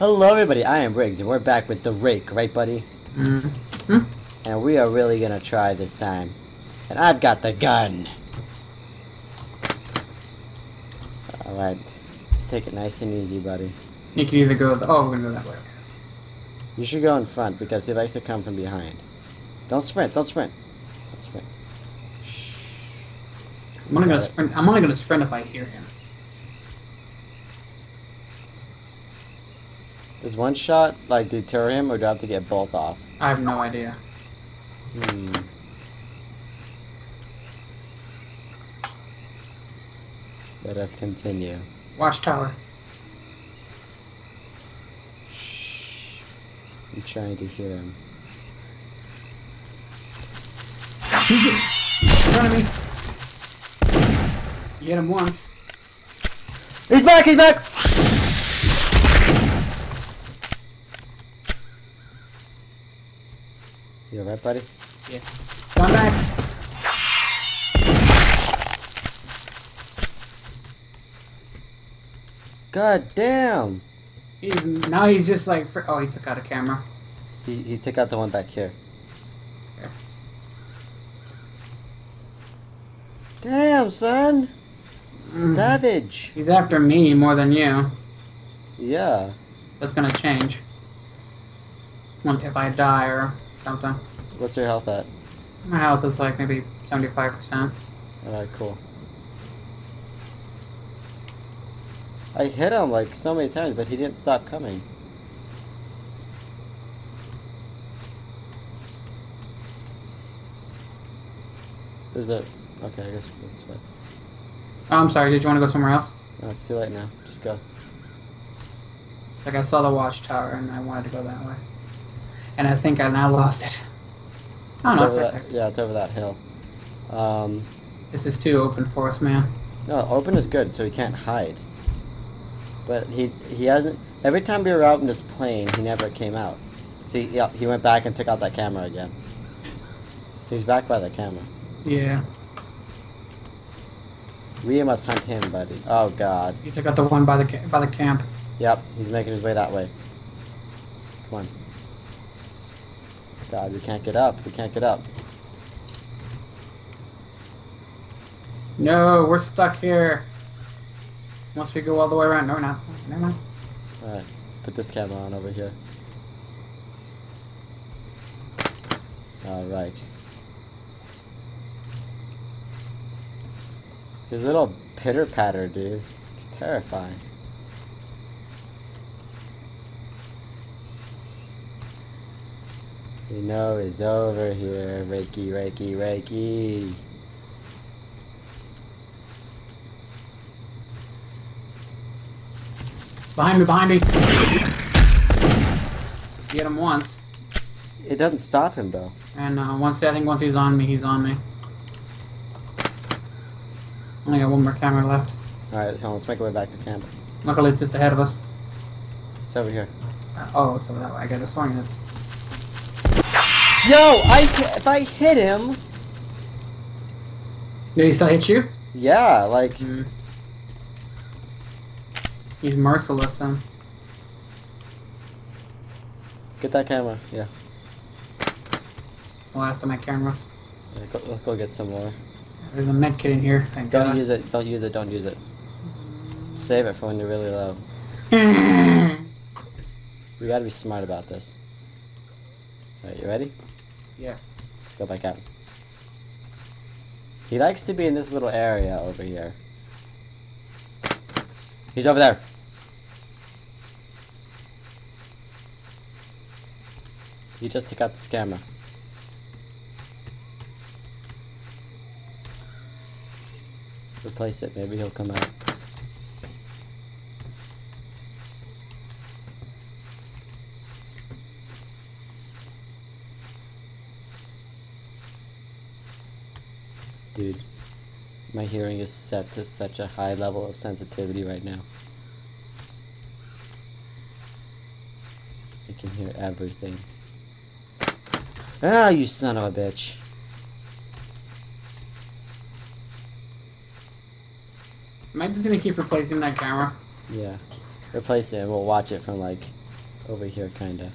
Hello, everybody. I am Riggs, and we're back with the rake, right, buddy? Mm-hmm. And we are really gonna try this time. And I've got the gun. All right, let's take it nice and easy, buddy. You can either go. The, oh, we're gonna go that way. You should go in front because he likes to come from behind. Don't sprint. Don't sprint. Don't sprint. I'm only gonna it. sprint. I'm only gonna sprint if I hear him. Does one shot like deter him, or do I have to get both off? I have no idea. Hmm. Let us continue. Watchtower. Shh. I'm trying to hear him. He's in front of me. You hit him once. He's back! He's back! You alright, buddy? Yeah. Come back. God damn! He, now he's just like. Oh, he took out a camera. He, he took out the one back here. Damn, son! Mm. Savage! He's after me more than you. Yeah. That's gonna change. When, if I die or something. What's your health at? My health is like maybe 75%. Alright, cool. I hit him like so many times, but he didn't stop coming. Is a. Okay, I guess that's fine. Oh, I'm sorry. Did you want to go somewhere else? No, it's too late now. Just go. Like I saw the watchtower and I wanted to go that way. And I think I now lost it. Oh no, it's over right that, yeah, it's over that hill. Um, This is too open for us, man. no, open is good, so he can't hide. But he he hasn't. Every time we were out in this plain, he never came out. See, yeah, he went back and took out that camera again. He's back by the camera. Yeah. We must hunt him, buddy. Oh God. He took out the one by the by the camp. Yep, he's making his way that way. Come on. God, we can't get up. We can't get up. No, we're stuck here. Once we go all the way around. No, we're not. Never mind. All right, put this camera on over here. All right. His little pitter patter, dude. It's terrifying. We know he's over here. Reiki, Reiki, Reiki. Behind me, behind me. Get him once. It doesn't stop him though. And uh, once I think once he's on me, he's on me. Only got one more camera left. All right, so let's make our way back to camp. Luckily, it's just ahead of us. It's over here. Uh, oh, it's over that way. I got a swing it. Yo, I if I hit him, Did he still hit you? yeah, like Mm. He's merciless, then. get that camera. Yeah, It's the last of my cameras. Yeah, go, let's go get some more. There's a med kit in here. Thank Don't use it. Don't use it. Don't use it. Save it for when you're really low. We gotta be smart about this. Alright, you ready? Yeah. Let's go back out. He likes to be in this little area over here. He's over there. He just took out this camera. Replace it, maybe he'll come out. Dude, my hearing is set to such a high level of sensitivity right now. I can hear everything. Ah, you son of a bitch. Am I just gonna keep replacing that camera? Yeah. Replace it and we'll watch it from like Over here, kinda.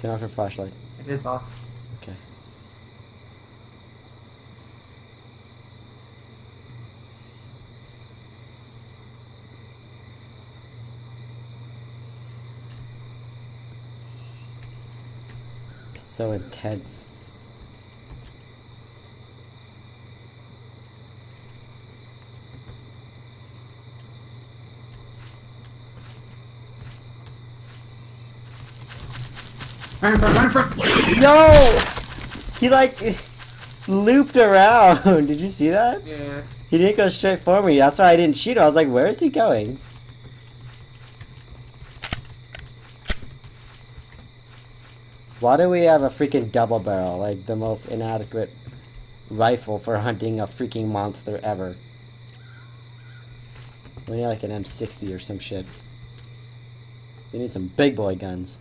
Turn off your flashlight. It is off. Okay. So intense. Right in front, right in front! No! He like looped around. Did you see that? Yeah. He didn't go straight for me. That's why I didn't shoot him. I was like, where is he going? Why do we have a freaking double barrel? Like the most inadequate rifle for hunting a freaking monster ever. We need like an M60 or some shit. We need some big boy guns.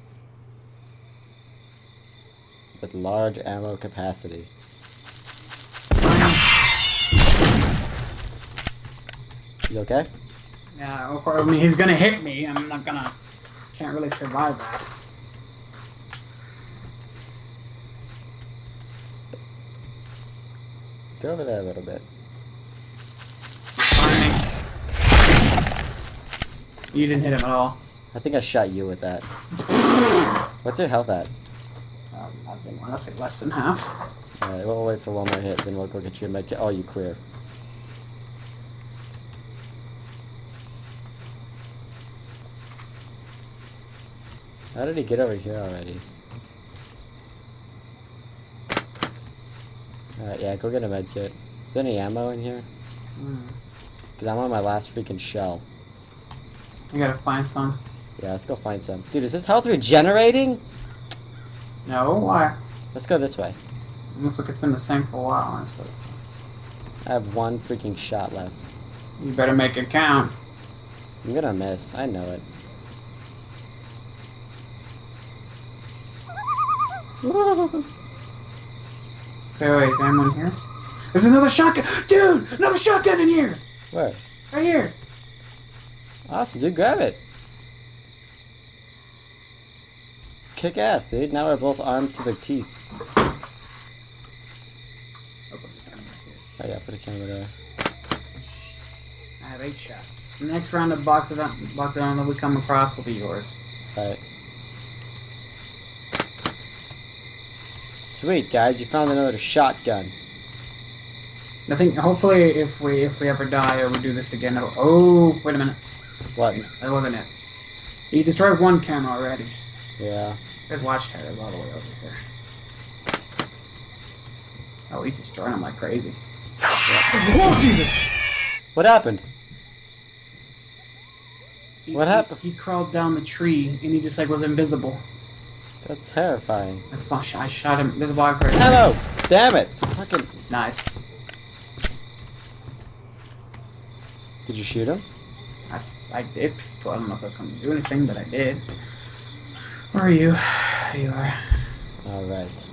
With large ammo capacity. You okay? Yeah, of course, I mean, he's gonna hit me. I'm not gonna. Can't really survive that. Go over there a little bit. You didn't hit him at all. I think I shot you with that. What's your health at? Um, I didn't want to say less than half. Alright, we'll wait for one more hit, then we'll go get you a medkit. Oh, you clear. How did he get over here already? Alright, yeah, go get a med medkit. Is there any ammo in here? Mm. Because I'm on my last freaking shell. You gotta find some. Yeah, let's go find some. Dude, is this health regenerating? No, why? Let's go this way. It looks like it's been the same for a while. I suppose. I have one freaking shot left. You better make it count. I'm gonna miss. I know it. Okay, wait, is there anyone here? There's another shotgun! Dude! Another shotgun in here! Where? Right here! Awesome, dude. Grab it. Kick ass, dude. Now we're both armed to the teeth. Oh yeah, put a camera there. I have eight shots. The next round of box event, box event that we come across will be yours. Alright. Sweet, guys. You found another shotgun. I think hopefully if we if we ever die or we do this again, it'll. Oh, wait a minute. What? That wasn't it. You destroyed one camera already. Yeah. There's watchtowers all the way over here. Oh, he's destroying them like crazy. Oh, Jesus! What happened? He- What happened? He, crawled down the tree and he just like was invisible. That's terrifying. I, fu- I shot him. There's a box right there. Hello! Damn it! Fucking. Nice. Did you shoot him? I, I did. Well, I don't know if that's going to do anything, but I did. Where are you? There you are. Alright.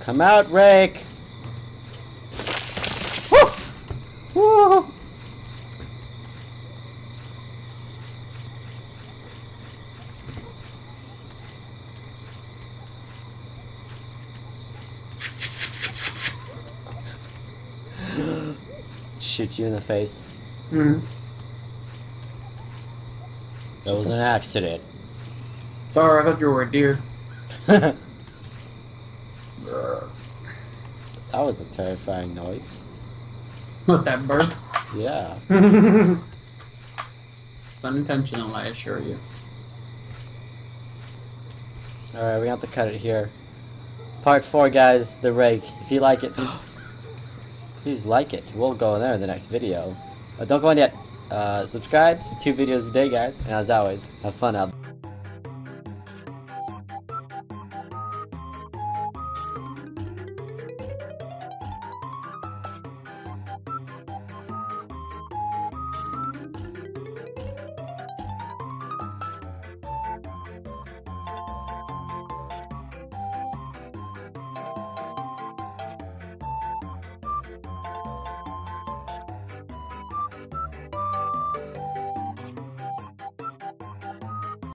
Come out, Rake! Woo! Woo! Shoot you in the face. Hmm. That was an accident. Sorry, I thought you were a deer. that was a terrifying noise. What, that bird? Yeah. it's unintentional, I assure you. Alright, we have to cut it here. Part 4, guys, the rake. If you like it, please like it. We'll go in there in the next video. Uh, don't go in yet. Uh, subscribe. It's two videos a day, guys. And as always, have fun out